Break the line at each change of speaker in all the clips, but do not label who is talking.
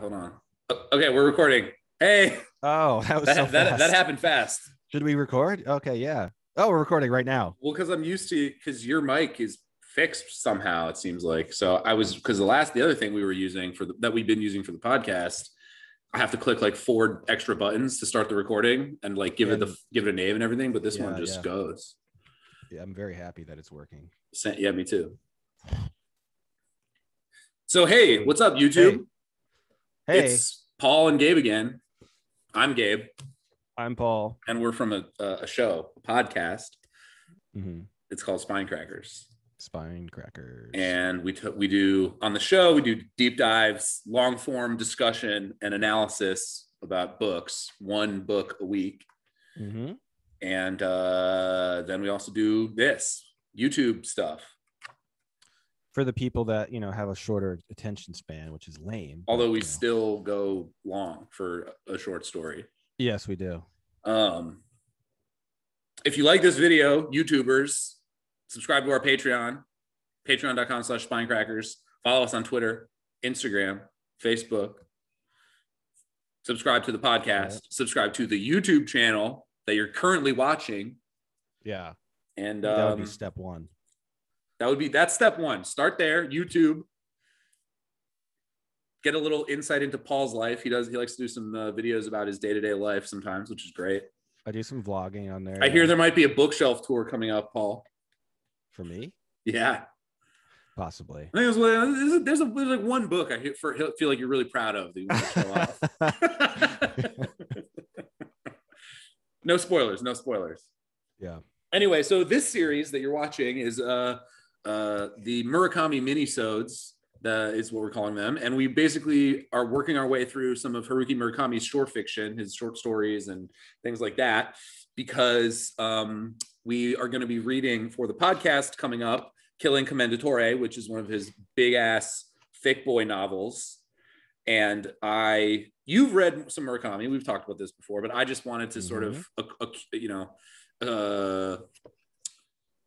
hold on. Okay, we're recording. Hey,
Oh, that was
that,
so
that,
fast.
that happened fast.
Should we record? Okay, yeah. Oh, we're recording right now.
Well, because I'm used to because your mic is fixed somehow. It seems like so. I was because the last the other thing we were using for the, that we've been using for the podcast. I have to click like four extra buttons to start the recording and like give it the give it a name and everything. But this one just
yeah.
goes.
Yeah, I'm very happy that it's working.
Sa- Yeah, me too. So hey, what's up, YouTube?
Hey,
It's Paul and Gabe again. I'm Gabe,
I'm Paul.
and we're from a, a show, a podcast.
Mhm.
It's called Spine Crackers.
Spine crackers.
and we t- we do on the show we do deep dives long form discussion and analysis about books one book a week
Mhm.
and uh, then we also do this youtube stuff
for the people that you know have a shorter attention span, which is lame.
although we
know.
still go long for a short story
yes, we do.
um, if you like this video youtubers subscribe to our patreon patreon.com slash spinecrackers follow us on twitter instagram facebook subscribe to the podcast subscribe to the youtube channel that you're currently watching
Yeah,
and
that would
um,
be step one.
That would be that's step one start there youtube get a little insight into paul's life he does he likes to do some uh, videos about his day-to-day life sometimes which is great
I do some vlogging on there.
i hear there might be a bookshelf tour coming up paul
for me,
yeah
possibly.
I think it was, there's, a, there's, a, there's like one book I for, feel like you're really proud of that you want to show off. no spoilers, no spoilers.
yeah.
Anyway, so this series that you're watching is uh, uh, the Murakami minisodes. That is what we're calling them, and we basically are working our way through some of Haruki Murakami's short fiction, his short stories, and things like that, because um, we are going to be reading for the podcast coming up, "Killing Commendatore," which is one of his big ass thick boy novels. And I, you've read some Murakami. We've talked about this before, but I just wanted to sort of, uh, uh, you know, uh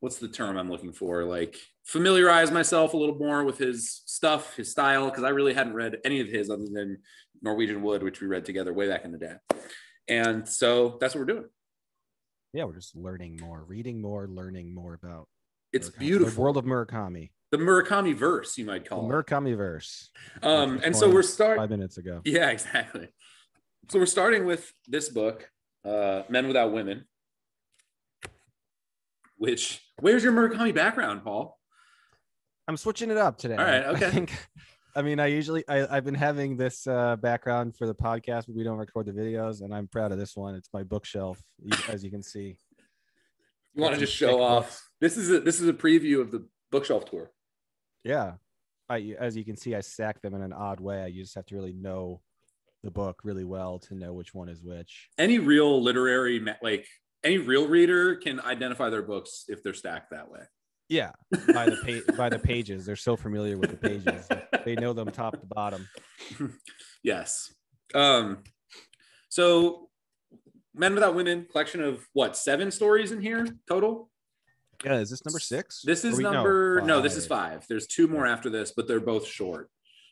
what's the term i'm looking for? Like familiarize myself a little more with his stuff his style because i really hadn't read any of his other than norwegian wood which we read together way back in the day. And so that's what we're doing.
Yeah, we're just learning more, reading more, learning more about
it's
Murakami-
beautiful.
The world of Murakami,
the murakami verse you might
the
call it.
Murakami verse.
um and so we're starting
five minutes ago.
yeah exactly. So we're starting with this book uh men without women which where's your murakami background paul
I'm switching it up today.
All right, okay.
I, think, I mean, I usually I, I've been having this uh, background for the podcast, but we don't record the videos, and I'm proud of this one. It's my bookshelf, as you can see.
You want to just show off?
books.
This is a this is a preview of the bookshelf tour.
Yeah, I as you can see, I stack them in an odd way. You just have to really know the book really well to know which one is which.
Any real literary like any real reader can identify their books if they're stacked that way.
Yeah, by the pa- by the pages, they're so familiar with the pages. They know them top to bottom.
Yes. Um. So, Men Without Women collection of what seven stories in here total.
Yeah, is this number six?
This is
we-
number no, this is
five.
There's two more after this, but they're both short.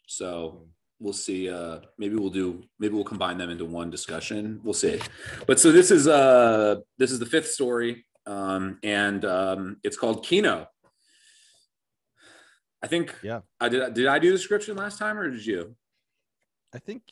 So we'll see. Uh, maybe we'll do. Maybe we'll combine them into one discussion. We'll see. But so this is uh this is the fifth story, um, and um, it's called Kino. I think.
Yeah.
I did. Did I do the description last time, or did you?
I think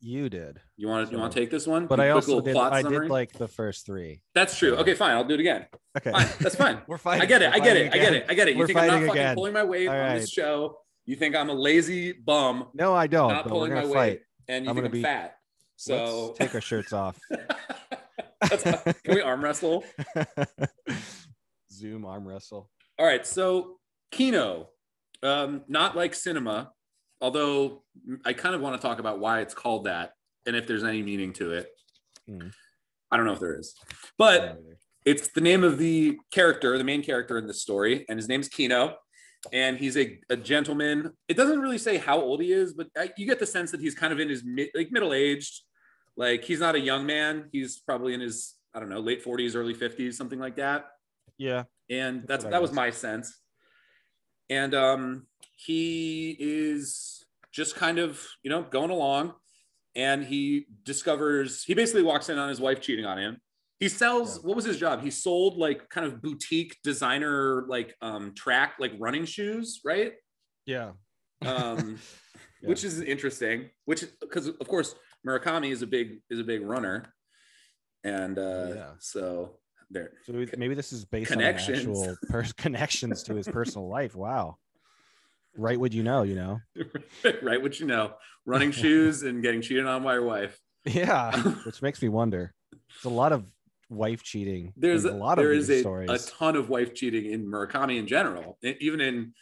you did,
You want to you want to take this one?
but I also did. I
summary?
did like the first three.
That's true. Okay, fine. I'll do it again.
Okay,
Fine. That's fine.
we're fighting.
I get it.
We're
I get it. I get it. I get it. You
We're
think I'm not fucking
again.
pulling my weight on this show? You think I'm a lazy bum
No, I don't.
not
but
pulling
we're
my
gonna
weight,
fight.
and you
I'm
think
gonna
I'm
be-
fat? So
Let's take our shirts off.
Can we arm wrestle?
Zoom arm wrestle.
All right. So Kino, um, not like cinema, although I kind of want to talk about why it's called that and if there's any meaning to it.
Hmm.
I don't know if there is, but it's the name of the character, the main character in this story, and his name's Kino. And he's a, a gentleman. It doesn't really say how old he is, but I, you get the sense that he's kind of in his mid, like middle aged. Like he's not a young man. He's probably in his I don't know late forties, early fifties, something like that.
yeah,
And
That's
that's that was my sense. And um, he is just kind of you know going along, and he discovers he basically walks in on his wife cheating on him. He sells
Yeah.
what was his job? He sold like kind of boutique designer like um track like running shoes, right?
Yeah.
Um,
Yeah.
which is interesting. Which because of course Murakami is a big is a big runner, and uh,
Yeah.
so there.
So maybe this is based on actual pers- connections to his personal life. Wow. Right would you know, you know?
right, what you know, running shoes and getting cheated on by your wife.
Yeah. Which makes me wonder. It's a lot of wife cheating.
There's a
lot
there
of
is
these
a,
stories.
a ton of wife cheating in Murakami in general. Even in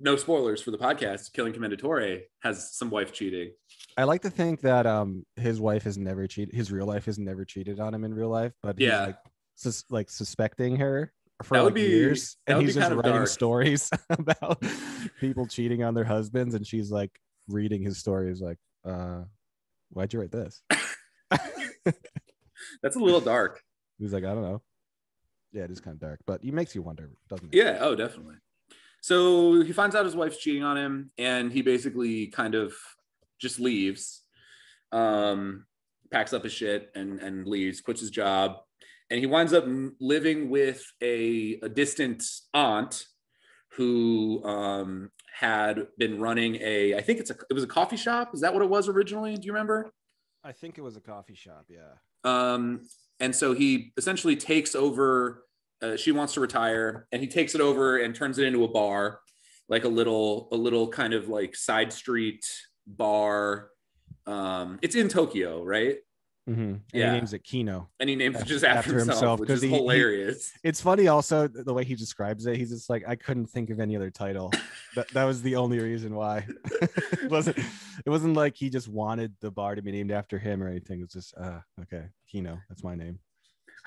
no spoilers for the podcast, Killing Commendatore has some wife cheating.
I like to think that um his wife has never cheated. His real life has never cheated on him in real life, but he's
Yeah.
like, sus- like suspecting her for
That would
like
be-
years, and he's just writing
dark.
stories about people cheating on their husbands, and she's like reading his stories, like, uh, why'd you write this?
That's a little dark.
He's like, I don't know. Yeah, it is kind of dark, but he makes you wonder, doesn't it?
Yeah. Oh, definitely. So he finds out his wife's cheating on him, and he basically kind of just leaves, um, packs up his shit, and and leaves, quits his job, and he winds up living with a, a distant aunt who um, had been running a I think it's a it was a coffee shop. Is that what it was originally? Do you remember?
I think it was a coffee shop. Yeah.
Um, and so he essentially takes over. Uh, she wants to retire, and he takes it over and turns it into a bar, like a little, a little kind of like side street bar. Um, it's in Tokyo, right?
Mm-hmm. And
Yeah.
he names it Kino.
And he names it just after,
after
himself,
himself,
which
'cause
is
he- he-
hilarious.
It's funny also the way he describes it. He's just like, I couldn't think of any other title. that that was the only reason why. it wasn't it wasn't like he just wanted the bar to be named after him or anything. It's just uh okay, Kino, that's my name.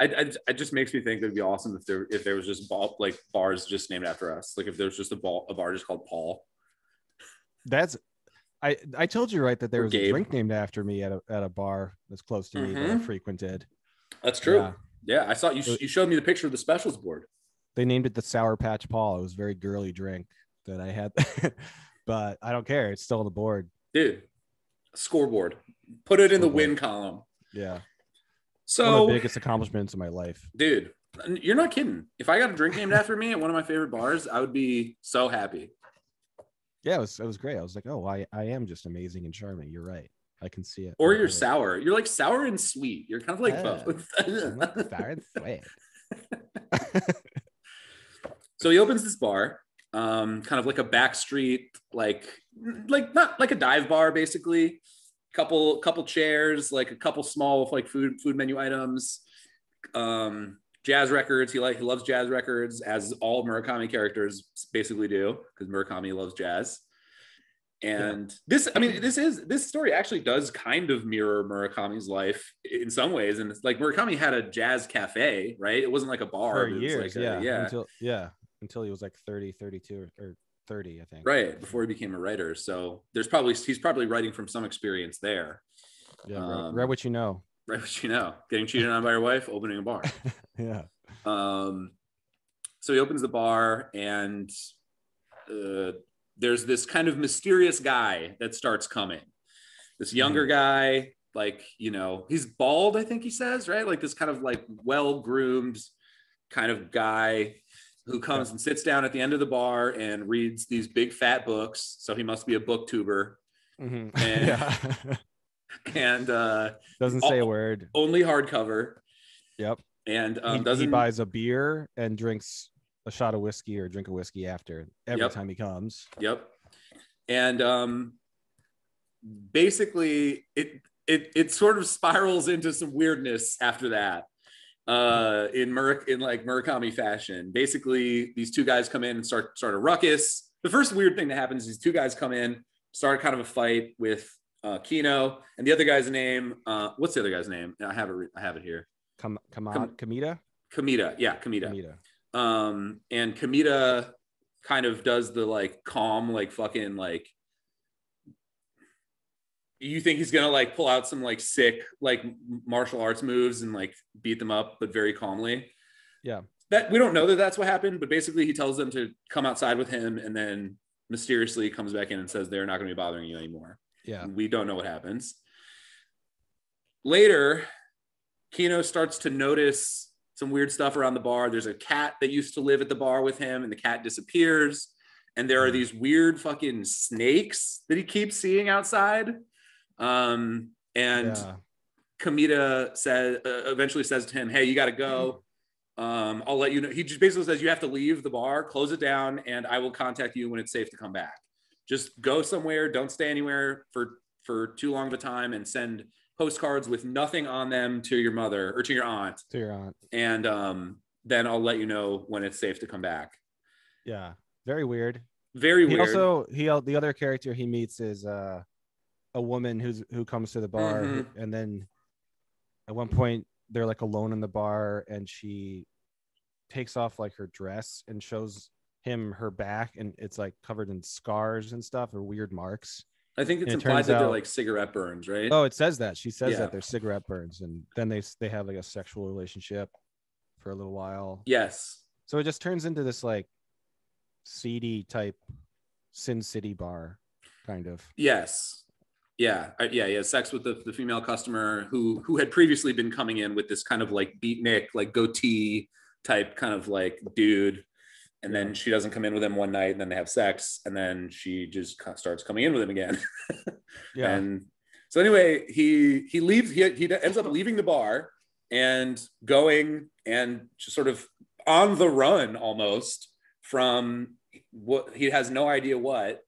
I, I, it just makes me think it'd be awesome if there if there was just ball like bars just named after us. Like if there's just a ball a bar just called Paul.
That's I I told you right that there was
Gabe.
a drink named after me at a at a bar that's close to me that I
Mhm.
frequented.
That's true.
Yeah.
Yeah, I saw you. You showed me the picture of the specials board.
They named it the Sour Patch Paul. It was a very girly drink that I had, but I don't care. It's still on the board.
dude scoreboard put it in the win column
Yeah. One
so
of the biggest accomplishments of my life.
dude you're not kidding if i got a drink named after me at one of my favorite bars i would be so happy
Yeah, it was it was great. I was like, oh, I, I am just amazing and charming. You're right. I can see it.
or you're
it.
sour you're like sour and sweet you're kind of like
Yeah.
both
like sour and sweet.
so he opens this bar um kind of like a backstreet like like not like a dive bar basically couple couple chairs like a couple small like food food menu items um jazz records he like he loves jazz records as all murakami characters basically do because murakami loves jazz and this i mean this is this story actually does kind of mirror murakami's life in some ways and it's like murakami had a jazz cafe right it wasn't like a bar
For years,
like a-
yeah.
yeah
Until yeah, until he was like 30, 32 or, or 30, I think.
right before he became a writer so there's probably he's probably writing from some experience there
Yeah.
Um,
right what you know.
Right what you know. Getting cheated on by your wife opening a bar.
Yeah.
um so he opens the bar and uh, there's this kind of mysterious guy that starts coming. This younger guy like you know he's bald i think he says right? Like this kind of like well groomed kind of guy who comes and sits down at the end of the bar and reads these big fat books. So he must be a booktuber.
Mhm.
And-
yeah.
and uh
Doesn't say a
Oh,
word.
only hardcover
Yep.
and
He-
um,
he,
doesn't
buys a beer and drinks a shot of whiskey or drink a whiskey after every
Yep.
time he comes.
Yep. And um basically it it it sort of spirals into some weirdness after that. Uh in Murak in like Murakami fashion. Basically, these two guys come in and start start a ruckus. The first weird thing that happens is these two guys come in, start kind of a fight with uh Kino and the other guy's name. Uh what's the other guy's name? I have it re- I have it here.
Come come
Come-
on, Kamita?
Kamita. Yeah, Kamita.
Kamita.
um and Kamita kind of does the like calm like fucking like you think he's gonna like pull out some like sick like martial arts moves and like beat them up but very calmly
Yeah.
that we don't know that that's what happened but basically he tells them to come outside with him and then mysteriously comes back in and says they're not going to be bothering you anymore.
Yeah.
We don't know what happens. Later, Kino starts to notice some weird stuff around the bar. There's a cat that used to live at the bar with him, and the cat disappears. And there are these weird fucking snakes that he keeps seeing outside. Um, and
yeah.
Kamita says uh, eventually says to him, "Hey, you got to go. Um, I'll let you know." He just basically says you have to leave the bar, close it down, and I will contact you when it's safe to come back. Just go somewhere. Don't stay anywhere for for too long of a time, and send postcards with nothing on them to your mother or to your aunt,
To your aunt.
and um, then I'll let you know when it's safe to come back.
Yeah. Very weird.
Very
he
weird.
also he the other character he meets is uh a woman who's who comes to the bar
Mhm.
and then at one point they're like alone in the bar and she takes off like her dress and shows him her back and it's like covered in scars and stuff or weird marks
I think it's
it
implied that they're like cigarette burns, right?
oh it says that she says
Yeah.
that they're cigarette burns and then they they have like a sexual relationship for a little while
Yes.
so it just turns into this like seedy type sin city bar kind of
Yes. Yeah. yeah, Yeah. Sex with the, the female customer who who had previously been coming in with this kind of like beatnik, like goatee type kind of like dude. And then she doesn't come in with him one night and then they have sex. And then she just starts coming in with him again.
yeah
And so anyway, he he leaves. He he ends up leaving the bar and going and just sort of on the run almost from what he has no idea what,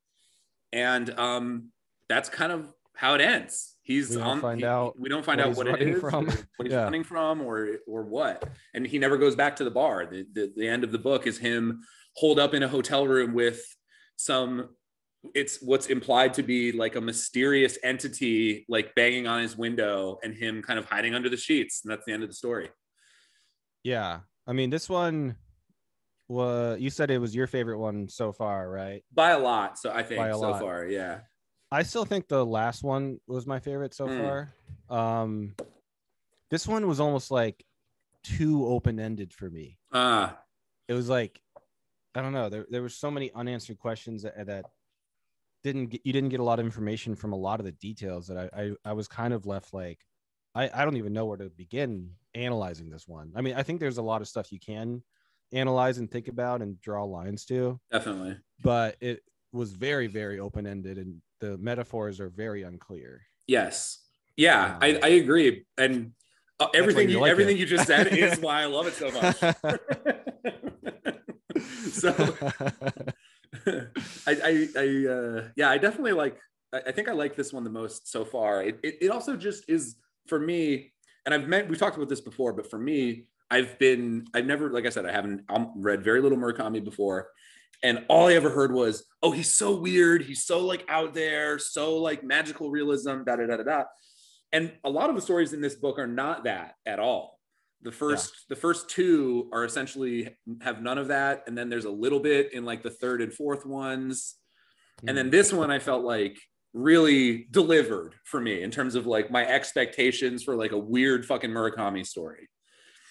and um, that's kind of how it ends. He's
We don't
on.
find
he-
out
we don't find out what it is,
from.
what he's
Yeah.
running from, or or what. And he never goes back to the bar. The, the the end of the book is him holed up in a hotel room with some it's what's implied to be like a mysterious entity like banging on his window and him kind of hiding under the sheets and that's the end of the story
Yeah. I mean, this one was you said it was your favorite one so far, right?
by a lot so i think
By a
so
lot.
far yeah
I still think the last one was my favorite so
Mm.
far. Um this one was almost like too open-ended for me.
ah
It was like I don't know, there there were so many unanswered questions that, that didn't get you didn't get a lot of information from a lot of the details that I I, I was kind of left like I, I don't even know where to begin analyzing this one. I mean, I think there's a lot of stuff you can analyze and think about and draw lines to,
definitely
but it was very, very open ended and the metaphors are very unclear.
yes yeah i, I agree and uh, everything
you like
everything
it.
you just said is why i love it so much so I, I, I uh, yeah, I definitely like. I, I think I like this one the most so far. It, it, it also just is for me, and I've met. We've talked about this before, but for me, I've been. I've never, like I said, I haven't um, read very little Murakami before, and all I ever heard was, "Oh, he's so weird. He's so like out there, so like magical realism." Da da da da da. And a lot of the stories in this book are not that at all. The first, the first two are essentially have none of that, and then there's a little bit in like the third and fourth ones, and then hmm. this one I felt like really delivered for me in terms of like my expectations for like a weird fucking Murakami story.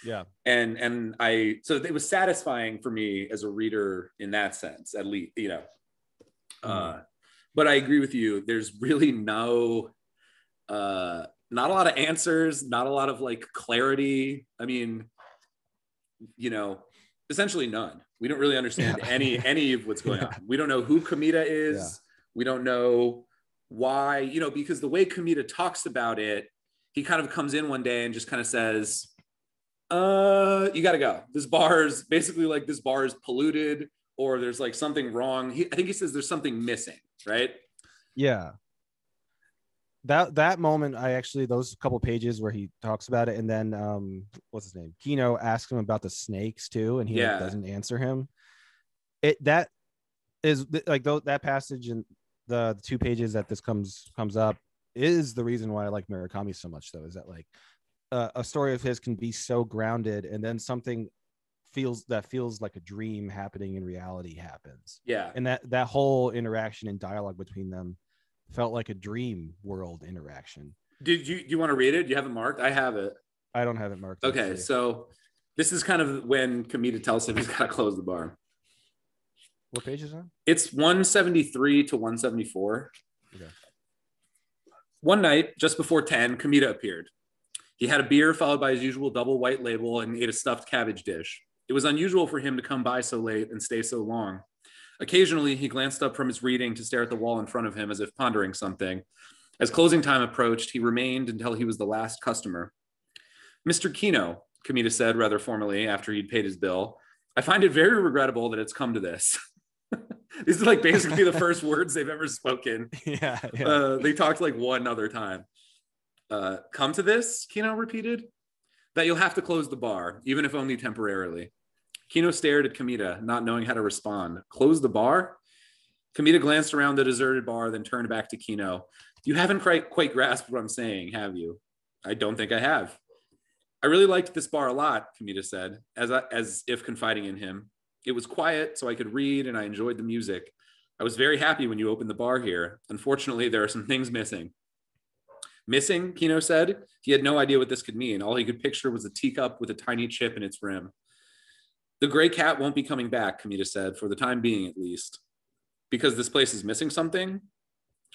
Yeah,
And and I so it was satisfying for me as a reader in that sense, at least, you know. Uh but I agree with you. There's really no uh not a lot of answers, not a lot of like clarity. I mean, you know, essentially none. We don't really understand
Yeah.
any any of what's going
Yeah.
on. We don't know who Kamita is.
Yeah.
We don't know why, you know, because the way Kamita talks about it, he kind of comes in one day and just kind of says, uh, you got to go. This bar is basically like this bar is polluted or there's like something wrong. He, I think he says there's something missing, right?
yeah. That that moment, I actually those couple pages where he talks about it, and then um, what's his name? Kino asks him about the snakes too, and he like, doesn't answer him. It that is like though that passage and the, the two pages that this comes comes up is the reason why I like Murakami so much. Though is that like uh, a story of his can be so grounded, and then something feels that feels like a dream happening in reality happens
Yeah.
and that that whole interaction and dialogue between them felt like a dream world interaction
Did you, do you want to read it? Do you have it marked? I have it.
i don't have it marked
Okay. So this is kind of when Kamita tells him he's got to close the bar.
What page is on?
It's 173 to 174.
Okay.
One night, just before 10, Kamita appeared. He had a beer followed by his usual double white label and ate a stuffed cabbage dish. It was unusual for him to come by so late and stay so long. Occasionally, he glanced up from his reading to stare at the wall in front of him as if pondering something. As closing time approached, he remained until he was the last customer. Mr. Kino, Kamita said rather formally after he'd paid his bill, I find it very regrettable that it's come to this. These are like basically the first words they've ever spoken.
Yeah. yeah.
Uh, they talked like one other time. Uh, come to this, Kino repeated, that you'll have to close the bar, even if only temporarily. Kino stared at Kamita, not knowing how to respond. Close the bar? Kamita glanced around the deserted bar, then turned back to Kino. You haven't quite, quite grasped what I'm saying, have you? I don't think I have. I really liked this bar a lot, Kamita said, as, I, as if confiding in him. It was quiet, so I could read, and I enjoyed the music. I was very happy when you opened the bar here. Unfortunately, there are some things missing. Missing, Kino said. He had no idea what this could mean. All he could picture was a teacup with a tiny chip in its rim. The gray cat won't be coming back, Kamita said, for the time being at least. Because this place is missing something?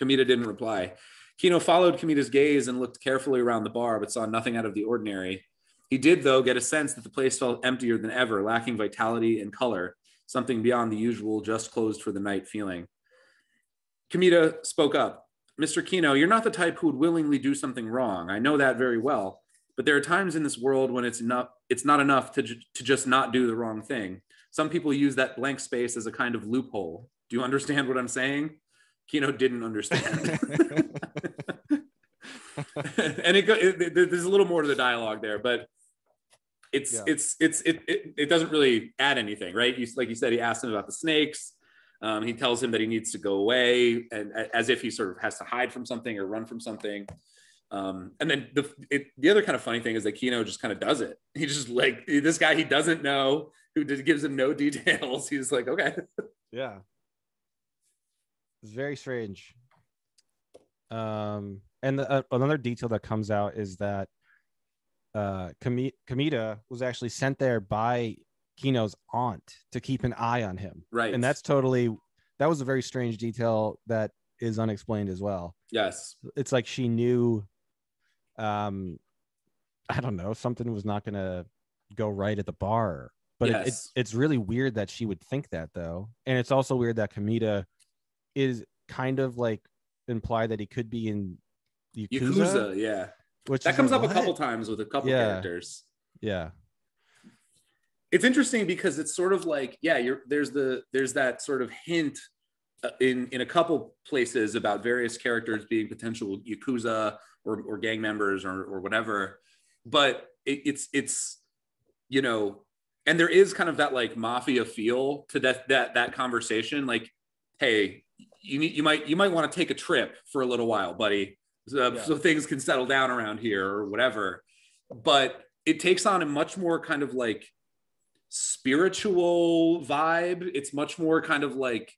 Kamita didn't reply. Kino followed Kamita's gaze and looked carefully around the bar, but saw nothing out of the ordinary. He did, though, get a sense that the place felt emptier than ever, lacking vitality and color, something beyond the usual just closed for the night feeling. Kamita spoke up. Mr. Kino, you're not the type who would willingly do something wrong. I know that very well. But there are times in this world when it's not it's not enough to, ju- to just not do the wrong thing. Some people use that blank space as a kind of loophole. Do you understand what I'm saying? Kino didn't understand. and it, go, it, there's a little more to the dialogue there, but it's
Yeah.
it's it's it, it it doesn't really add anything, right? You, like you said, he asked him about the snakes. Um, he tells him that he needs to go away, and as if he sort of has to hide from something or run from something. Um, and then the it, the other kind of funny thing is that Kino just kind of does it. He just like this guy he doesn't know who gives him no details. He's like, okay,
Yeah. It's very strange. Um, and the, uh, another detail that comes out is that uh, Kamita was actually sent there by Kino's aunt to keep an eye on him.
right,
And that's totally, that was a very strange detail that is unexplained as well.
yes,
It's like she knew, um, I don't know, something was not going to go right at the bar. But it, it,
Yes.
it's really weird that she would think that though. And it's also weird that Kamita is kind of like implied that he could be in Yakuza,
Yakuza, yeah.
which
That comes
like,
up a couple times with a couple
Yeah.
characters.
Yeah.
It's interesting because it's sort of like, yeah, you're there's the there's that sort of hint uh, in in a couple places about various characters being potential yakuza or, or gang members or or whatever, but it, it's it's you know, and there is kind of that like mafia feel to that that that conversation. Like, hey, you need you might you might want to take a trip for a little while, buddy, so,
Yeah.
so things can settle down around here or whatever. But it takes on a much more kind of like spiritual vibe. It's much more kind of like,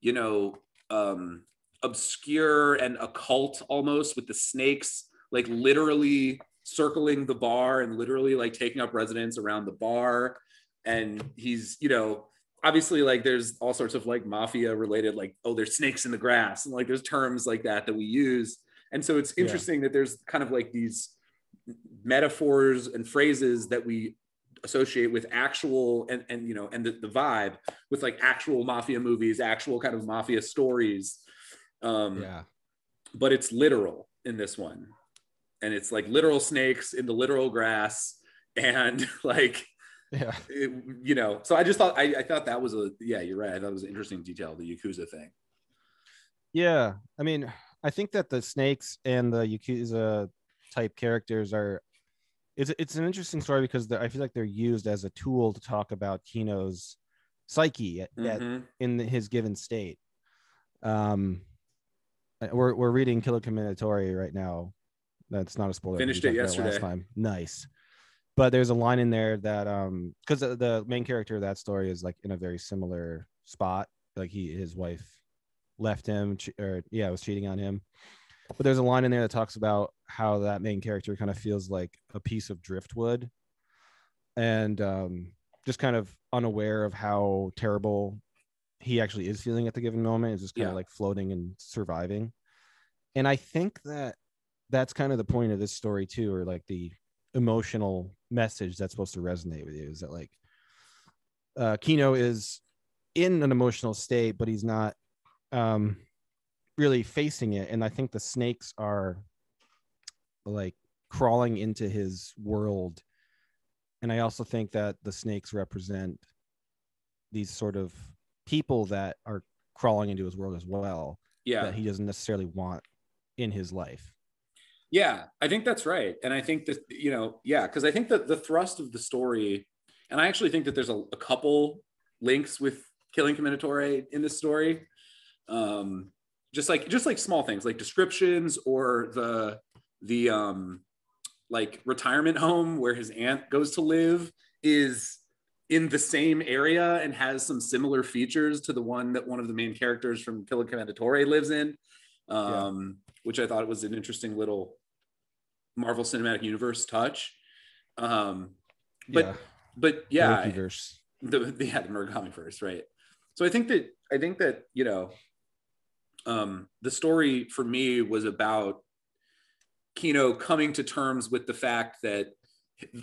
you know, um, obscure and occult almost with the snakes, like literally circling the bar and literally like taking up residence around the bar. And he's, you know, obviously like there's all sorts of like mafia related, like, oh, there's snakes in the grass. And like there's terms like that that we use. And so it's
Yeah.
interesting that there's kind of like these metaphors and phrases that we associate with actual and and you know and the, the vibe with like actual mafia movies actual kind of mafia stories um
Yeah.
but it's literal in this one and it's like literal snakes in the literal grass and like
Yeah.
it, you know so i just thought I, I thought that was a yeah you're right i thought it was an interesting detail the yakuza thing
Yeah, I mean, I think that the snakes and the Yakuza type characters are. It's it's an interesting story because I feel like they're used as a tool to talk about Kino's psyche at, at-
Mhm.
in his given state. Um, uh, we're we're reading Killing Commendatore right now. That's not a spoiler.
Finished it yesterday.
time. Nice. But there's a line in there that um because the, the main character of that story is like in a very similar spot. Like he his wife left him che- or yeah was cheating on him. But there's a line in there that talks about how that main character kind of feels like a piece of driftwood and um just kind of unaware of how terrible he actually is feeling at the given moment. Is just kind of like floating and surviving. And i think that that's kind of the point of this story too or like the emotional message that's supposed to resonate with you is that like uh kino is in an emotional state but he's not um really facing it and i think the snakes are like crawling into his world and i also think that the snakes represent these sort of people that are crawling into his world as well
Yeah.
that he doesn't necessarily want in his life
Yeah, I think that's right. And I think that, you know, yeah, because I think that the thrust of the story, and I actually think that there's a, a couple links with Killing Commendatore in this story. Um, just like just like small things like descriptions or the the um like retirement home where his aunt goes to live is in the same area and has some similar features to the one that one of the main characters from Killing Commendatore lives in. Um, which I thought was an interesting little Marvel Cinematic Universe touch. Um, but
yeah
but yeah, the, the yeah the Murakami verse, right? So I think that I think that you know, um, the story for me was about Kino coming to terms with the fact that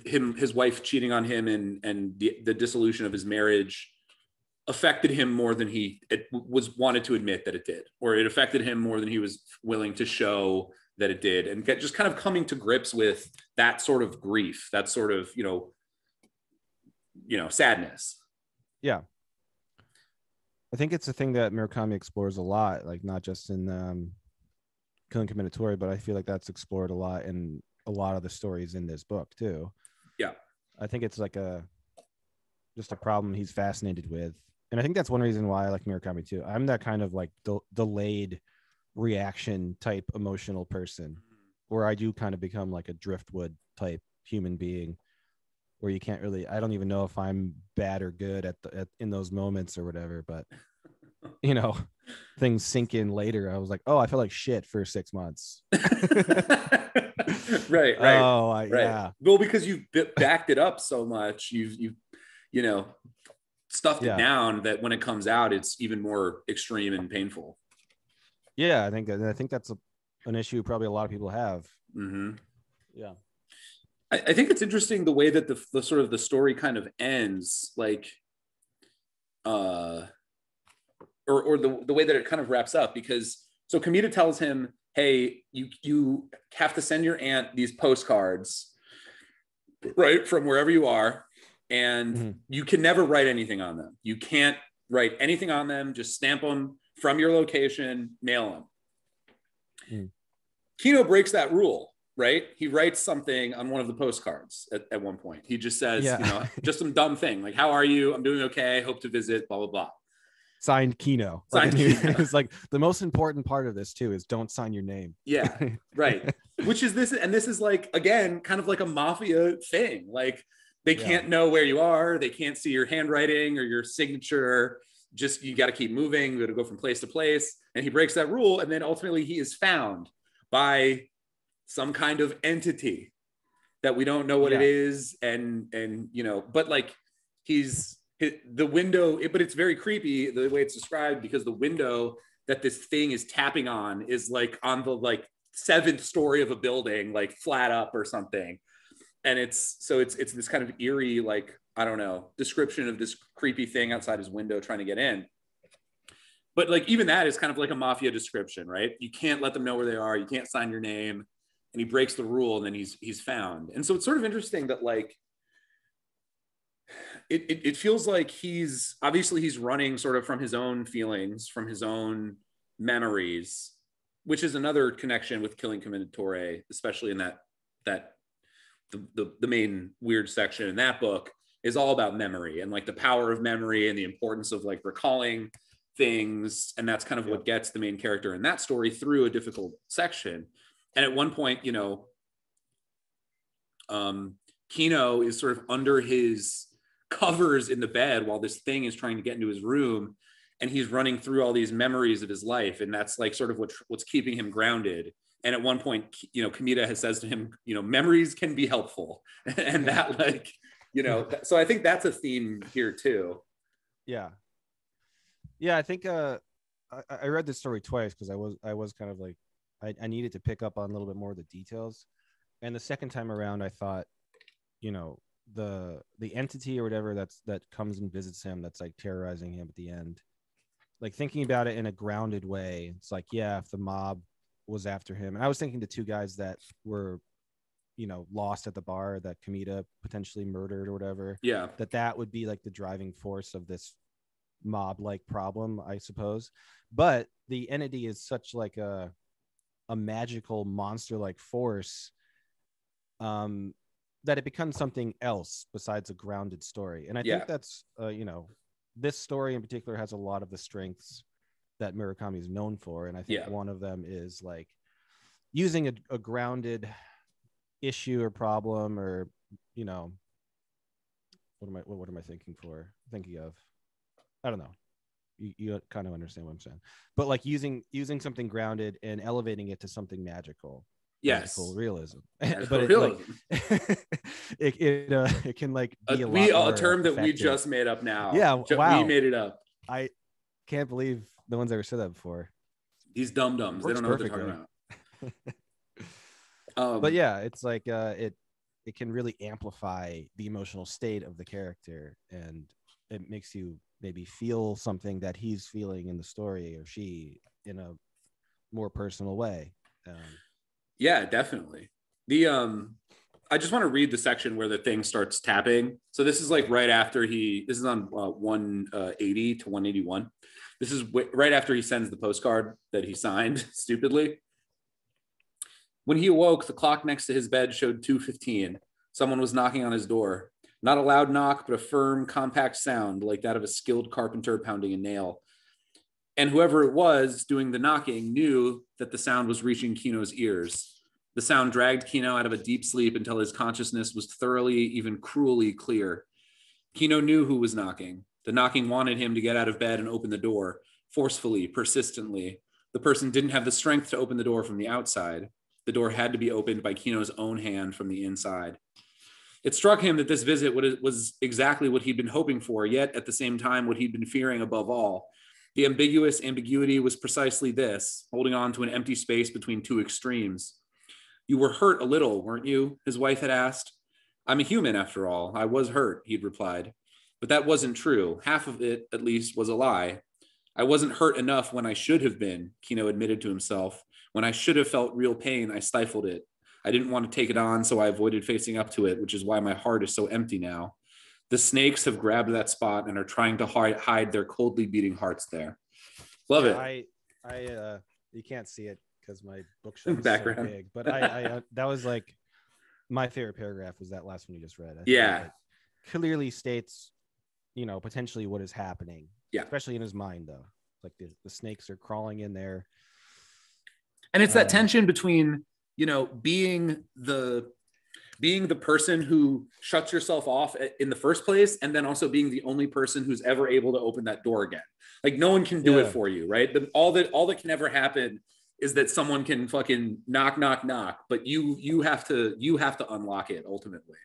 him his wife cheating on him and and the, the dissolution of his marriage affected him more than he was wanted to admit that it did or it affected him more than he was willing to show that it did. And get just kind of coming to grips with that sort of grief that sort of you know you know sadness
I think it's a thing that Murakami explores a lot, like not just in um, Killing Commendatore, but I feel like that's explored a lot in a lot of the stories in this book too.
Yeah.
I think it's like a just a problem he's fascinated with, and I think that's one reason why I like Murakami too. I'm that kind of like del- delayed reaction type emotional person, where I do kind of become like a driftwood type human being, where you can't really. I don't even know if I'm bad or good at, the, at in those moments or whatever, but you know, things sink in later. I was like, oh, I felt like shit for six months.
right right
Oh, I,
right
yeah,
well because you've backed it up so much you've you've you know stuffed
Yeah.
it down that when it comes out it's even more extreme and painful
yeah. I think I think that's a, an issue probably a lot of people have.
hmm
Yeah.
I, I think it's interesting the way that the, the sort of the story kind of ends like uh or or the, the way that it kind of wraps up because so Kamita tells him hey you you have to send your aunt these postcards right from wherever you are and
Mhm.
you can never write anything on them you can't write anything on them just stamp them from your location mail them
Mm.
Kino breaks that rule right? He writes something on one of the postcards at, at one point. He just says
Yeah.
you know just some dumb thing like how are you? I'm doing okay. Hope to visit blah blah blah.
Signed Kino.
Signed
Like,
Kino.
It's like the most important part of this too is don't sign your name.
yeah right. Which is this and this is like again kind of like a mafia thing. Like they can't know where you are. They can't see your handwriting or your signature. Just you got to keep moving. You got to go from place to place. And he breaks that rule and then ultimately he is found by some kind of entity that we don't know what it
Yeah.
is and and you know but like he's it, the window it, but it's very creepy the way it's described because the window that this thing is tapping on is like on the like seventh story of a building like flat up or something. And it's so it's it's this kind of eerie like i don't know description of this creepy thing outside his window trying to get in. But like even that is kind of like a mafia description right? You can't let them know where they are. You can't sign your name and he breaks the rule and then he's he's found. And so it's sort of interesting that like it, it, it feels like he's obviously he's running sort of from his own feelings from his own memories which is another connection with killing commendatore especially in that that the, the, the main weird section in that book is all about memory and like the power of memory and the importance of like recalling things. And that's kind of what gets the main character in that story through a difficult section and at one point you know um kino is sort of under his covers in the bed while this thing is trying to get into his room and he's running through all these memories of his life and that's like sort of what what's keeping him grounded. And at one point you know kamita has says to him you know memories can be helpful. And that like you know so i think that's a theme here too.
Yeah. Yeah, I think uh, I, I read this story twice because I was I was kind of like I, I needed to pick up on a little bit more of the details, and the second time around I thought, you know, the the entity or whatever that's that comes and visits him that's like terrorizing him at the end, like thinking about it in a grounded way. It's like yeah, if the mob was after him, and I was thinking the two guys that were you know lost at the bar that Kamita potentially murdered or whatever
Yeah.
that that would be like the driving force of this mob like problem i suppose but the entity is such like a a magical monster like force um that it becomes something else besides a grounded story and i
Yeah.
think that's uh, you know this story in particular has a lot of the strengths that murakami is known for and i think
Yeah.
one of them is like using a, a grounded issue or problem or you know what am I what, what am I thinking for thinking of? I don't know. You, you kind of understand what I'm saying. But like using using something grounded and elevating it to something magical.
Yes.
Magical realism. But it,
realism.
like, it it, uh, it can like
A-
be a,
we a term that we just made up now.
Yeah,
Ju-
wow.
We made it up.
I can't believe no one's ever said that before.
These dum dums. They don't know what they're talking about. Um,
but yeah, it's like uh it it can really amplify the emotional state of the character and it makes you maybe feel something that he's feeling in the story or she in a more personal way. Um,
Yeah, definitely. The um I just want to read the section where the thing starts tapping. So this is like right after he this is on uh, 180 to 181. This is w- right after he sends the postcard that he signed stupidly. When he awoke, the clock next to his bed showed 2:15. Someone was knocking on his door. Not a loud knock, but a firm, compact sound like that of a skilled carpenter pounding a nail. And whoever it was doing the knocking knew that the sound was reaching Kino's ears. The sound dragged Kino out of a deep sleep until his consciousness was thoroughly, even cruelly clear. Kino knew who was knocking. The knocking wanted him to get out of bed and open the door, forcefully, persistently. The person didn't have the strength to open the door from the outside. The door had to be opened by Kino's own hand from the inside. It struck him that this visit was exactly what he'd been hoping for, yet at the same time, what he'd been fearing above all. The ambiguous ambiguity was precisely this holding on to an empty space between two extremes. You were hurt a little, weren't you? His wife had asked. I'm a human, after all. I was hurt, he'd replied. But that wasn't true. Half of it, at least, was a lie. I wasn't hurt enough when I should have been, Kino admitted to himself. When I should have felt real pain, I stifled it. I didn't want to take it on, so I avoided facing up to it, which is why my heart is so empty now. The snakes have grabbed that spot and are trying to hide their coldly beating hearts there. Love it.
I I uh you can't see it because my bookshelf is
Background.
so big, but I, I uh, that was like my favorite paragraph was that last one you just read. I
Yeah.
it clearly states, you know, potentially what is happening.
Yeah.
especially in his mind though. Like the, the snakes are crawling in there.
and it's that
Um,
tension between you know being the being the person who shuts yourself off in the first place and then also being the only person who's ever able to open that door again. Like no one can do it for you right? The, all that all that can ever happen is that someone can fucking knock knock knock but you you have to you have to unlock it ultimately.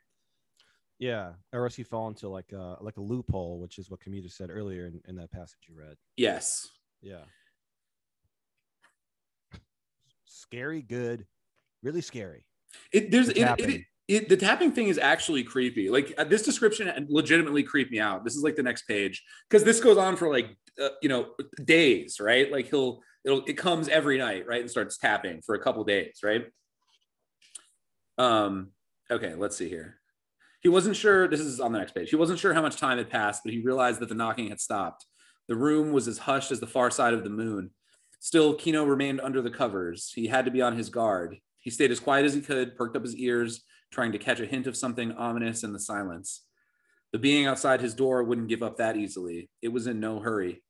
Yeah, or else you fall into like a like a loophole, which is what Kamita said earlier in, in that passage you read.
yes.
Yeah. Scary, good, really scary.
it there's
The
it, it,
tapping.
it, the tapping thing is actually creepy. Like uh, this description legitimately creeped me out. This is like the next page because this goes on for like uh, you know days, right? Like he'll it'll it comes every night, right, and starts tapping for a couple days, right? Um. Okay, let's see here. He wasn't sure. This is on the next page. He wasn't sure how much time had passed, but he realized that the knocking had stopped. The room was as hushed as the far side of the moon. Still, Kino remained under the covers. He had to be on his guard. He stayed as quiet as he could, perked up his ears, trying to catch a hint of something ominous in the silence. The being outside his door wouldn't give up that easily. It was in no hurry.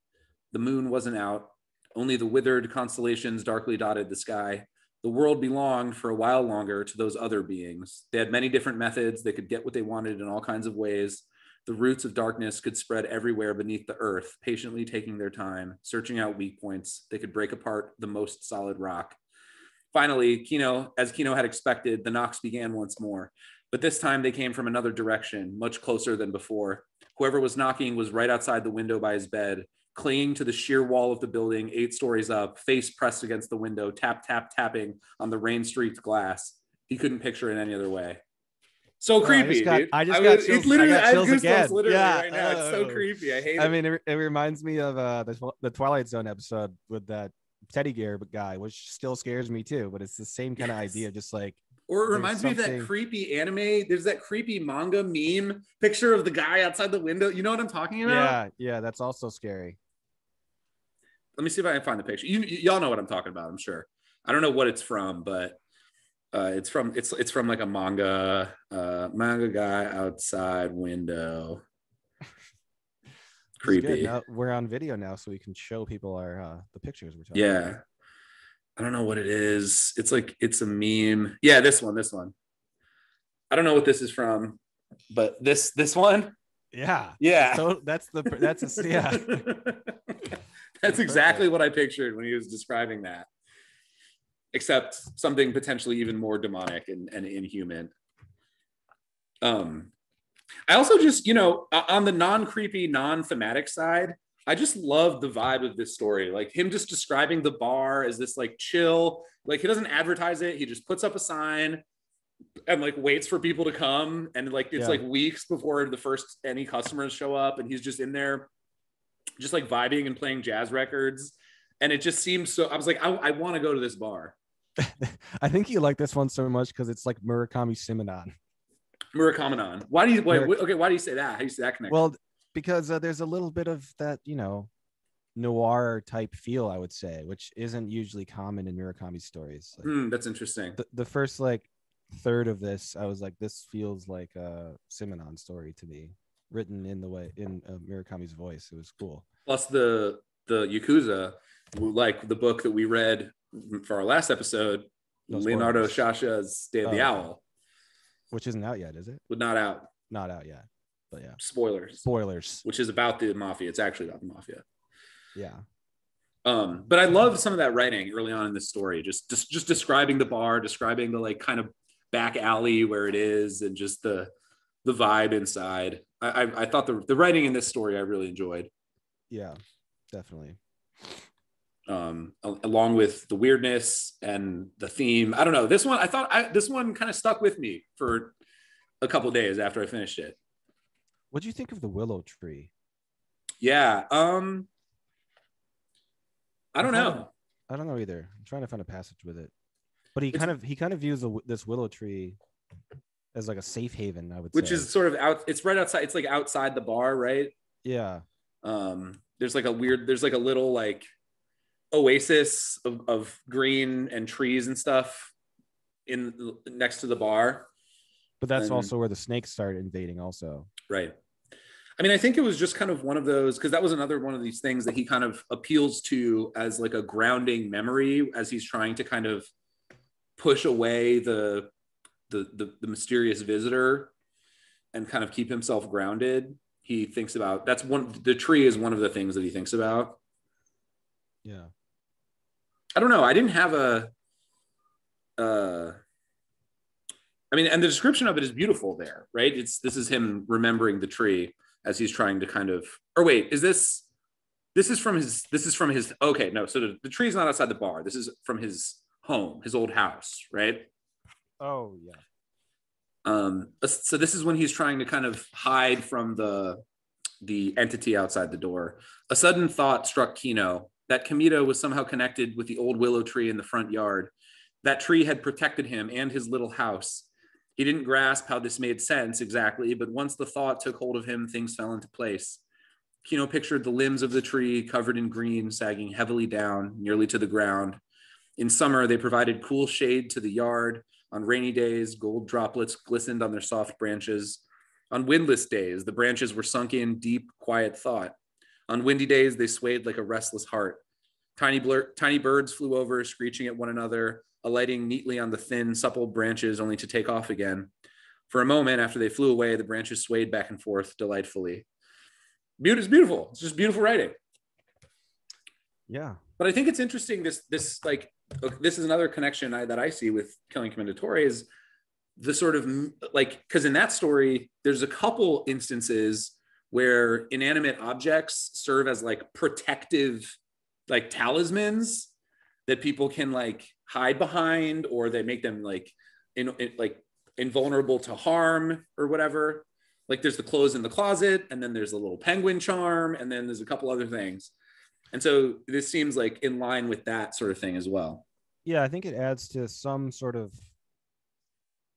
The moon wasn't out. Only the withered constellations darkly dotted the sky. The world belonged for a while longer to those other beings. They had many different methods. They could get what they wanted in all kinds of ways. The roots of darkness could spread everywhere beneath the earth, patiently taking their time, searching out weak points. They could break apart the most solid rock. Finally, Kino, as Kino had expected, the knocks began once more. But this time they came from another direction, much closer than before. Whoever was knocking was right outside the window by his bed, clinging to the sheer wall of the building, eight stories up, face pressed against the window, tap, tap, tapping on the rain streaked glass. He couldn't picture it any other way. So
Oh, I
creepy,
just got-
dude.
I just got
it's
chills- I
literally,
got
I have
chills
goosebumps
again.
literally
Yeah.
right now. It's so
Oh.
creepy. I hate
I
it.
mean, it, it reminds me of uh, the, the Twilight Zone episode with that teddy bear guy, which still scares me too. But it's the same kind of
Yes.
idea, just like
Or it reminds me of that creepy anime. There's that creepy manga meme picture of the guy outside the window. You know what I'm talking about?
yeah, yeah, that's also scary.
Let me see if I can find the picture. You, y- y'all know what I'm talking about. I'm sure. I don't know what it's from, but uh, it's from it's it's from like a manga uh, manga guy outside window. Creepy.
Now, we're on video now, so we can show people our uh, the pictures we're talking.
Yeah.
about.
I don't know what it is. It's like it's a meme. Yeah, this one, this one. I don't know what this is from, but this this one.
yeah.
Yeah.
So that's the that's a, yeah.
That's exactly what I pictured when he was describing that. Except something potentially even more demonic and, and inhuman. Um I also just, you know, on the non-creepy, non-thematic side, I just love the vibe of this story. Like him just describing the bar as this like chill, like he doesn't advertise it, he just puts up a sign and like waits for people to come and like it's
Yeah.
like weeks before the first any customers show up and he's just in there just like vibing and playing jazz records and it just seems so i was like i, I want to go to this bar
I think you like this one so much because it's like Murakami Simenon.
Murakami why do you wait,
Murak-
okay why do you say that how do you say that connection
Well, because uh, there's a little bit of that, you know, noir type feel, I would say, which isn't usually common in Murakami stories. Like,
Hmm, that's interesting
the, the first like third of this, I was like, this feels like a Simenon story to me, written in the way in uh, Murakami's voice. It was cool.
plus the the yakuza like the book that we read for our last episode
No
leonardo Sciascia's day of the
Oh,
owl.
Which isn't out yet, is it?
but not out
Not out yet. But yeah,
spoilers
spoilers.
which is about the mafia it's actually about the mafia
Yeah.
um but i love some of that writing early on in this story just just just describing the bar describing the like kind of back alley where it is and just the the vibe inside i i, I thought the, the writing in this story i really enjoyed
Yeah. Definitely.
Um along with the weirdness and the theme i don't know this one i thought I, this one kind of stuck with me for a couple days after i finished it
What do you think of the willow tree?
yeah um i don't
I
know
I don't know either. I'm trying to find a passage with it, but he
It's-
kind of he kind of views the, this willow tree as like a safe haven. I would say.
which
say.
is sort of out it's right outside it's like outside the bar right
yeah,
um there's like a weird there's like a little like oasis of, of green and trees and stuff in next to the bar.
But that's
And-
also where the snakes start invading. Also,
right. I mean i think it was just kind of one of those because that was another one of these things that he kind of appeals to as like a grounding memory as he's trying to kind of push away the the the, the mysterious visitor and kind of keep himself grounded. He thinks about that's one the tree is one of the things that he thinks about.
Yeah,
I don't know. I didn't have a. Uh, I mean, and the description of it is beautiful there, right? It's this is him remembering the tree as he's trying to kind of. Or wait, is this? This is from his. This is from his. Okay, no. So the, the tree's not outside the bar. This is from his home, his old house, right?
oh yeah,
um so this is when he's trying to kind of hide from the the entity outside the door a sudden thought struck kino that Kamita was somehow connected with the old willow tree in the front yard. That tree had protected him and his little house. He didn't grasp how this made sense exactly but once the thought took hold of him things fell into place. Kino pictured the limbs of the tree covered in green sagging heavily down nearly to the ground. In summer they provided cool shade to the yard. On rainy days, gold droplets glistened on their soft branches. On windless days, the branches were sunk in deep, quiet thought. On windy days, they swayed like a restless heart. Tiny, blur- tiny birds flew over, screeching at one another, alighting neatly on the thin, supple branches, only to take off again. For a moment, after they flew away, the branches swayed back and forth delightfully. Beauty is beautiful. It's just beautiful writing
yeah,
but I think it's interesting. This this like this is another connection I, that I see with Killing Commendatore is the sort of like because in that story there's a couple instances where inanimate objects serve as like protective like talismans that people can like hide behind or they make them like in, in like invulnerable to harm or whatever. Like there's the clothes in the closet and then there's a little penguin charm and then there's a couple other things. And so this seems like in line with that sort of thing as well.
Yeah i think it adds to some sort of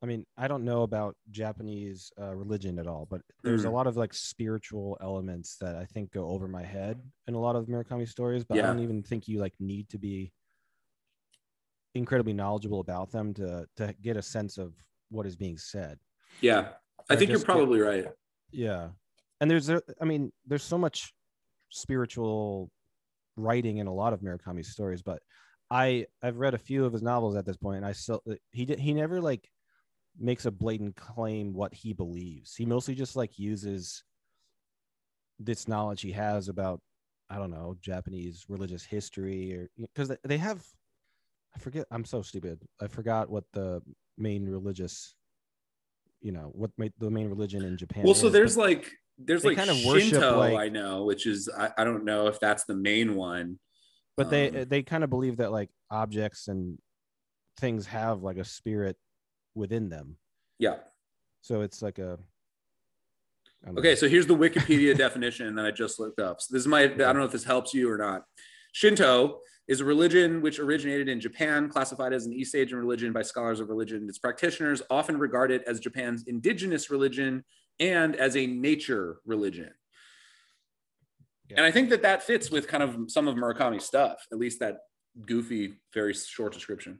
i mean i don't know about japanese uh, religion at all but there's
Mm.
a lot of like spiritual elements that i think go over my head in a lot of murakami stories but
Yeah.
i don't even think you like need to be incredibly knowledgeable about them to to get a sense of what is being said
yeah i
Or
think you're
just get-
probably right
Yeah. And there's I mean, there's so much spiritual writing in a lot of Murakami's stories, but I I've read a few of his novels at this point and I still he did he never like makes a blatant claim what he believes. He mostly just like uses this knowledge he has about I don't know, Japanese religious history or because they have I forget I'm so stupid. I forgot what the main religious you know, what made the main religion in Japan
well so there's like there's
they
like
kind of worship,
shinto
like-
i know which is I, I don't know if that's the main one
but they
Um,
they kind of believe that like objects and things have like a spirit within them
yeah
so it's like a.
Okay,
know.
so here's the Wikipedia definition that I just looked up. So this is my I don't know if this helps you or not. Shinto is a religion which originated in Japan, classified as an East Asian religion by scholars of religion. Its practitioners often regard it as Japan's indigenous religion and as a nature religion.
Yeah.
And I think that that fits with kind of some of Murakami's stuff, at least that goofy, very short description.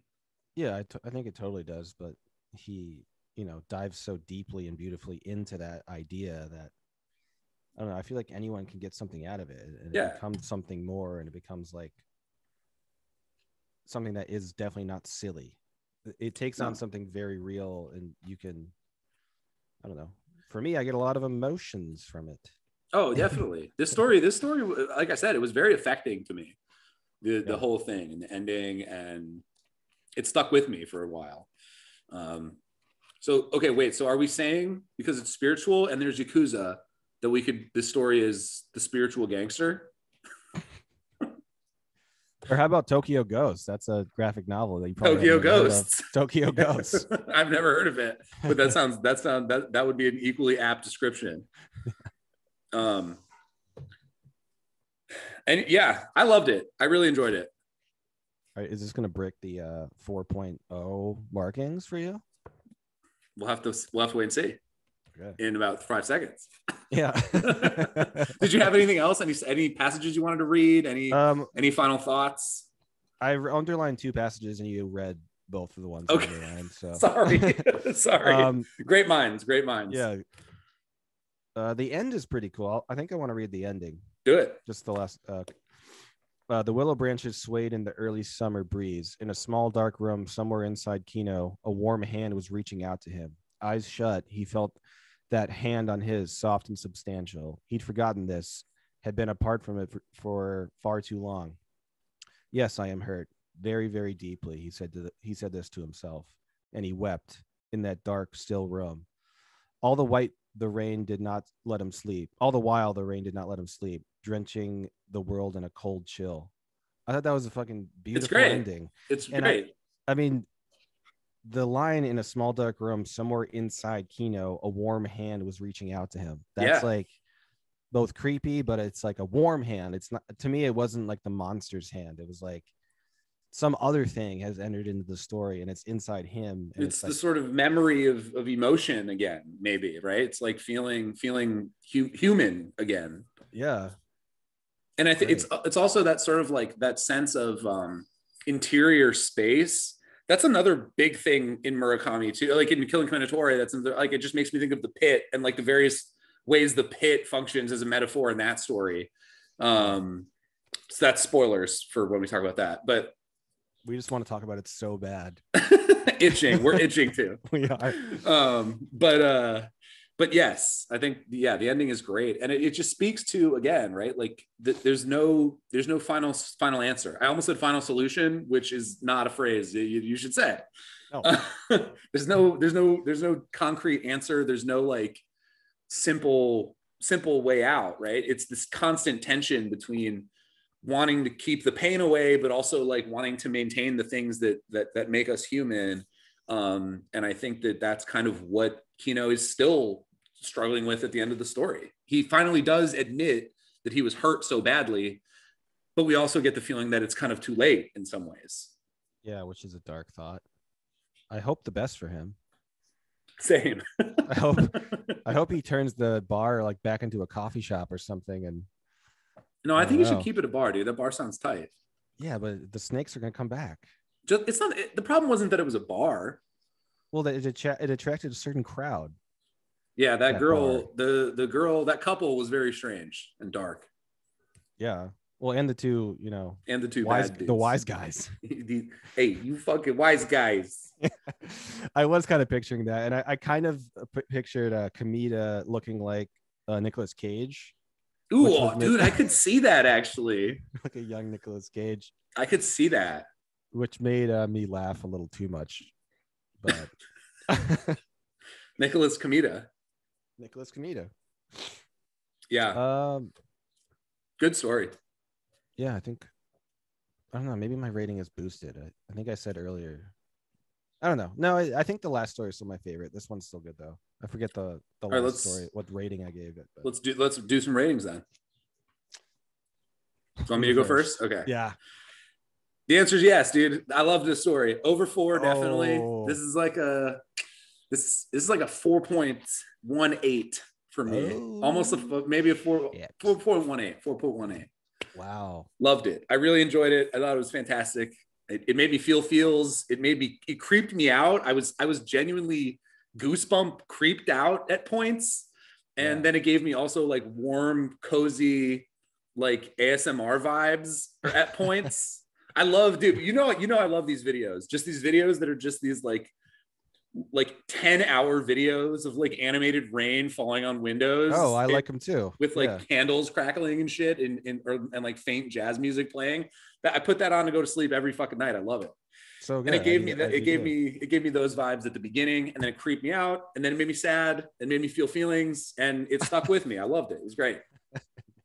yeah I, t- I think it totally does but he you know dives so deeply and beautifully into that idea that i don't know i feel like anyone can get something out of it and
Yeah.
it becomes something more and it becomes like something that is definitely not silly It- takes
No.
on something very real and you can i don't know for me i get a lot of emotions from it
Oh, definitely. this story, this story, like I said, it was very affecting to me. The the
Yeah.
whole thing and the ending, and it stuck with me for a while. Um, so okay, wait. So are we saying because it's spiritual and there's yakuza that we could? This story is the spiritual gangster.
or how about tokyo ghosts that's a graphic novel that you probably
Tokyo
haven't heard of.
Ghosts.
tokyo ghosts
I've never heard of it, but that sounds that sound that that would be an equally apt description. Um, and yeah, I loved it. I really enjoyed it.
Right, is this going to break the uh, 4.0 markings for you?
We'll have to we'll have to wait and see
Okay.
in about five seconds.
Yeah.
Did you have anything else? Any any passages you wanted to read? Any
um,
any final thoughts?
I underlined two passages, and you read both of the ones.
Okay.
underlined, so
Sorry, sorry.
Um,
great minds, great minds.
yeah. Uh, the end is pretty cool. I think I want to read the ending.
do it.
Just the last. Uh, uh, the willow branches swayed in the early summer breeze. In a small dark room somewhere inside Kino, a warm hand was reaching out to him. Eyes shut, he felt that hand on his, soft and substantial. He'd forgotten this, had been apart from it for, for far too long. Yes, I am hurt, very, very deeply. He said the, he said this to himself, and he wept in that dark, still room. All the white the rain did not let him sleep. All the while, the rain did not let him sleep, drenching the world in a cold chill. I thought that was a fucking beautiful
great.
ending.
It's
And I-
great.
I mean, the line in a small dark room somewhere inside Kino, a warm hand was reaching out to him. That's
Yeah.
like both creepy, but it's like a warm hand. It's not to me, it wasn't like the monster's hand. It was like some other thing has entered into the story and it's inside him. And
it's,
it's,
the
like,
sort of memory of, of emotion again, maybe, right? It's like feeling feeling hu- human again.
yeah.
and I think it's it's also that sort of like that sense of um, interior space. That's another big thing in Murakami too. Like in Killing Commendatore, that's another- like it just makes me think of the pit and like the various ways the pit functions as a metaphor in that story. Um, so that's spoilers for when we talk about that, but
We just want to talk about it so bad.
itching, we're itching too.
we are.
um but uh but yes i think yeah the ending is great and it, it just speaks to again right like th- there's no there's no final final answer i almost said final solution which is not a phrase you, you should say
No.
there's no there's no there's no concrete answer there's no like simple simple way out, right? It's this constant tension between wanting to keep the pain away, but also like wanting to maintain the things that that that make us human. Um, and I think that that's kind of what Kino is still struggling with at the end of the story. He finally does admit that he was hurt so badly, but we also get the feeling that it's kind of too late in some ways.
Yeah, which is a dark thought. I hope the best for him.
Same.
I hope I hope he turns the bar like back into a coffee shop or something. And
no, I,
I
think you should keep it a bar, dude. That bar sounds tight.
yeah, but the snakes are gonna come back.
Just it's not it, the problem wasn't that it was a bar.
Well, it, attra- it attracted a certain crowd.
Yeah, that
That
girl,
bar.
the the girl, that couple was very strange and dark.
Yeah. Well, and the two, you know,
And the two
wise the wise guys.
Hey, you fucking wise guys.
I was kind of picturing that, and I, I kind of pictured uh, Kamita looking like uh, Nicolas Cage,
Ooh, dude, I could see that actually.
like a young Nicolas Cage,
I could see that.
which made uh, me laugh a little too much. But
Nicholas Kamita.
Nicholas Kamita.
Yeah,
Um,
good story.
yeah, I think I don't know. Maybe my rating is boosted. I, I think I said earlier. I don't know. No, I, I think the last story is still my favorite. This one's still good though. I forget the the
right,
last
let's-
story, what rating I gave it. But
Let's do let's do some ratings then. Do you want me to go first? Okay.
yeah,
The answer is yes, dude. I love this story. Over four, definitely.
Oh.
This is like a this this is like a four point one eight for me.
Oh.
Almost a maybe a four
Yeah.
four point one eight. Four point one eight.
wow.
Loved it. I really enjoyed it. I thought it was fantastic. It, it made me feel feels. It made me it creeped me out. I was I was genuinely goosebump creeped out at points. And
Yeah.
then it gave me also like warm, cozy, like ASMR vibes at points. I love, dude. You know, you know, I love these videos. Just these videos that are just these like, like ten hour videos of like animated rain falling on windows.
Oh, I
It-
like them too.
with like
Yeah.
candles crackling and shit, and and, or, and like faint jazz music playing. That I put that on to go to sleep every fucking night. I love it.
so good.
And it gave
as
me that. It gave
do.
me it gave me those vibes at the beginning, and then it creeped me out, and then it made me sad, and made me feel feelings, and it stuck with me. I loved it. It was great.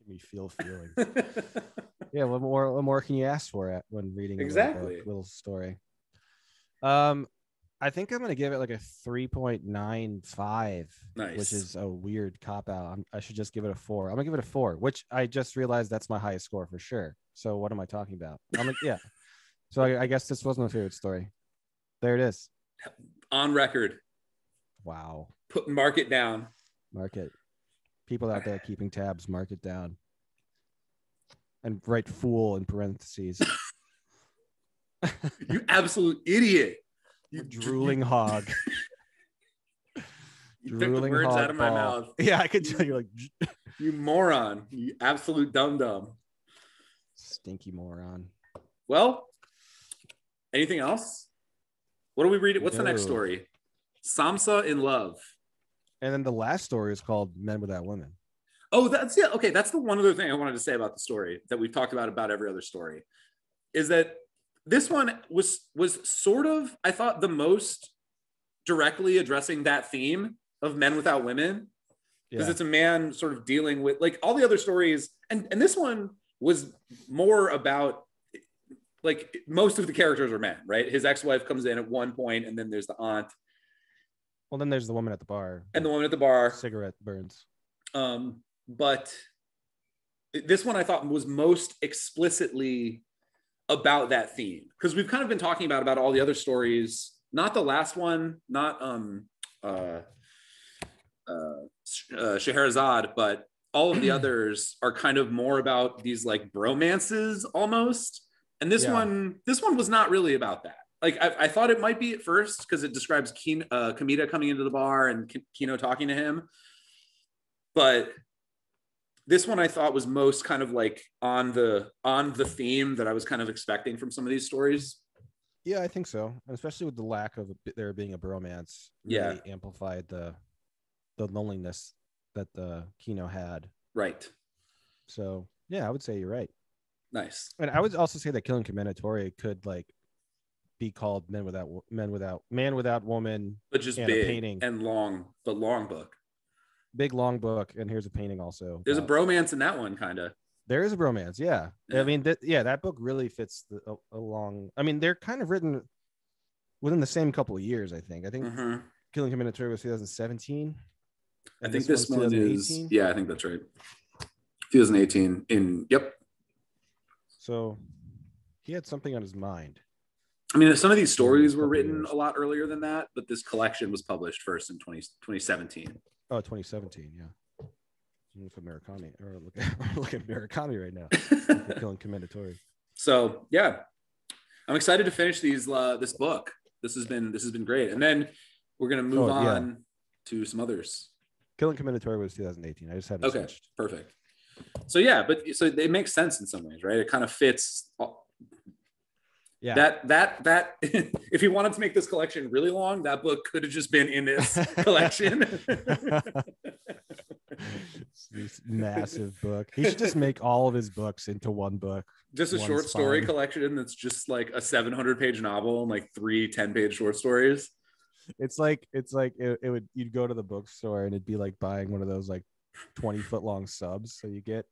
Made me feel feeling. yeah, what more? What more can you ask for at when reading a little
Exactly.
little story? Um, I think I'm gonna give it like a three point nine five,
Nice.
which is a weird cop out. I'm, I should just give it a four. I'm gonna give it a four, which I just realized that's my highest score for sure. So what am I talking about? I'm like, yeah. So I, I guess this was my favorite story. There it is.
on record.
Wow.
Put mark it down.
Mark it. People out there keeping tabs, mark it down. And write fool in parentheses.
You absolute idiot. You
drooling hog.
You took the
drooling
words out of my
ball.
mouth.
Yeah, I could tell you're like
You moron. You absolute dum dum.
stinky moron.
Well, anything else? What do we read? What's the next story? Samsa in love.
And then the last story is called Men Without Women.
Oh, that's yeah. Okay, that's the one other thing I wanted to say about the story that we've talked about about every other story, is that this one was was sort of I thought the most directly addressing that theme of men without women because
Yeah.
it's a man sort of dealing with like all the other stories and and this one was more about like most of the characters are men right his ex-wife comes in at one point and then there's the aunt
Well, then there's the woman at the bar.
and the woman at the bar
cigarette burns.
um but this one i thought was most explicitly about that theme because we've kind of been talking about about all the other stories not the last one not um uh uh, uh Scheherazade, but all of the others are kind of more about these like bromances almost. And this
Yeah.
one, this one was not really about that. Like I, I thought it might be at first because it describes Keen, uh, Kamita coming into the bar and K- Kino talking to him. But this one I thought was most kind of like on the on the theme that I was kind of expecting from some of these stories.
Yeah, I think so. And especially with the lack of a, there being a bromance,
Yeah.
amplified the the loneliness that the Kino had.
Right.
So yeah, I would say you're right.
Nice.
And I would also say that Killing Commendatore could like be called Men Without Men Without Man Without Woman.
But just big
painting.
and long, the long book.
Big long book, and here's a painting also.
There's a bromance in that one, kind of.
There is a bromance, yeah.
Yeah.
I mean, that yeah, that book really fits the, a- along. I mean, they're kind of written within the same couple of years. I think. I think
Mhm.
Killing Commendatore was 2017.
I think this,
one's
one is
2018.
yeah, I think that's right. 2018 in yep.
So he had something on his mind.
I mean, some of these stories were written a lot earlier than that, but this collection was published first in 20, 2017.
Oh, 2017, yeah. Look at Murakami, or look at look at Murakami right now. Killing Commendatore.
so yeah, I'm excited to finish these uh, this book. This has been this has been great, and then we're gonna move
Oh, yeah.
on to some others.
Killing Commendatore was 2018. I just haven't
Okay,
switched.
perfect. So yeah, but so it makes sense in some ways, right? It kind of fits
Yeah.
that that that if he wanted to make this collection really long, that book could have just been in this collection.
This massive book. He should just make all of his books into one book.
just a short story collection that's just like a 700 page novel and like three 10 page short stories.
It's like it's like it, it would you'd go to the bookstore and it'd be like buying one of those like 20 foot long subs. So you get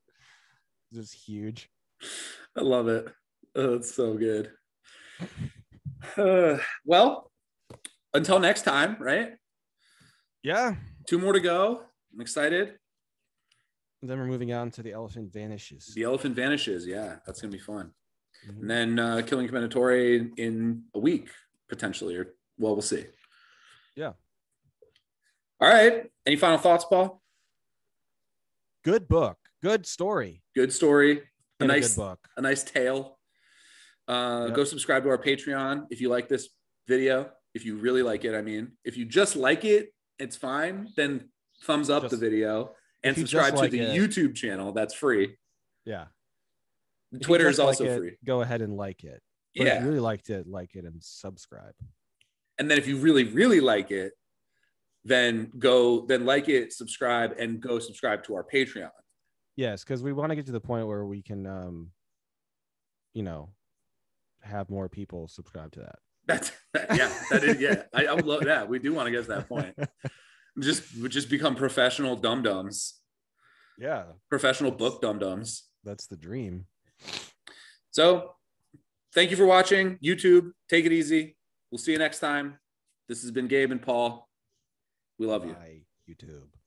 just huge.
I love it. Oh, it's so good. Uh, well, until next time, right?
Yeah.
Two more to go. I'm excited.
Then we're moving on to the elephant vanishes.
The elephant vanishes. Yeah, that's gonna be fun.
Mhm.
And then uh, killing Commendatore in a week potentially, or well, we'll see.
Yeah.
All right. Any final thoughts, Paul?
Good book. Good story.
Good story. A
and a
nice
good book.
a nice tale. Uh,
Yep.
Go subscribe to our Patreon if you like this video. If you really like it, I mean, if you just like it, it's fine. Then thumbs up the video and
if just
subscribe to the
it-
YouTube channel. That's free.
Yeah. If
Twitter is
just like
also
it,
free.
Go ahead and like it. But if
Yeah.
you really liked it, like it and subscribe.
And then if you really, really like it, then go, then like it, subscribe, and go subscribe to our Patreon.
Yes, because we want to get to the point where we can um you know have more people subscribe to that.
That's yeah, that is yeah. I, I would love that. We do want to get to that point. Just we just become professional dum dums,
Yeah,
professional book dum dums.
that's the dream.
So thank you for watching YouTube. Take it easy. We'll see you next time. This has been Gabe and Paul. We love you.
Bye, YouTube.